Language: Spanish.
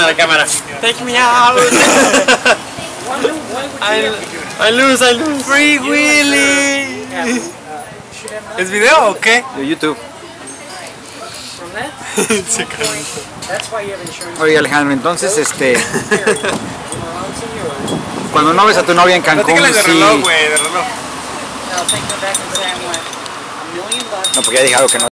la cámara. Take me out. I, I lose, I lose. Free Willy. ¿Es video o qué? De YouTube. Oye Alejandro, entonces este, cuando no ves a tu novia en Cancún, Platícales de sí. No, porque ya dije algo que no